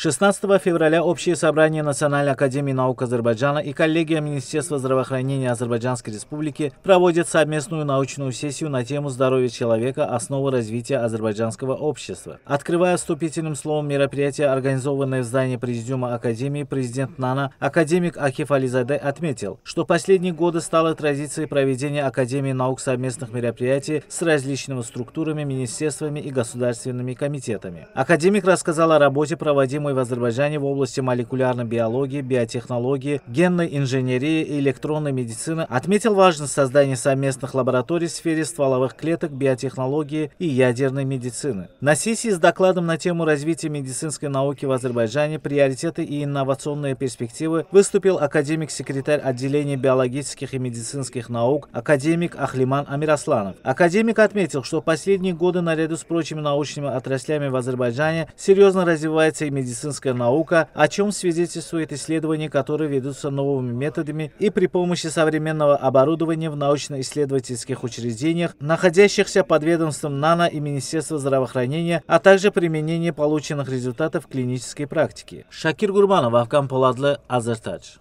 16 февраля Общее собрание Национальной академии наук Азербайджана и коллегия Министерства здравоохранения Азербайджанской Республики проводят совместную научную сессию на тему здоровья человека – основы развития азербайджанского общества. Открывая вступительным словом мероприятие, организованное в здании Президиума Академии, президент НАНА, академик Акиф Ализаде отметил, что последние годы стало традицией проведения Академии наук совместных мероприятий с различными структурами, министерствами и государственными комитетами. Академик рассказал о работе, проводимой необходимой в Азербайджане в области молекулярной биологии, биотехнологии, генной инженерии и электронной медицины, отметил важность создания совместных лабораторий в сфере стволовых клеток, биотехнологии и ядерной медицины. На сессии с докладом на тему развития медицинской науки в Азербайджане, приоритеты и инновационные перспективы выступил академик-секретарь отделения биологических и медицинских наук, академик Ахлиман Амирасланов. Академик отметил, что последние годы наряду с прочими научными отраслями в Азербайджане серьезно развивается и медицина медицинская наука, о чем свидетельствует исследования, которые ведутся новыми методами и при помощи современного оборудования в научно-исследовательских учреждениях, находящихся под ведомством НАНО и Министерства здравоохранения, а также применение полученных результатов клинической практике. Шакир Гурманов, Авкам Поладлы, Азертадж.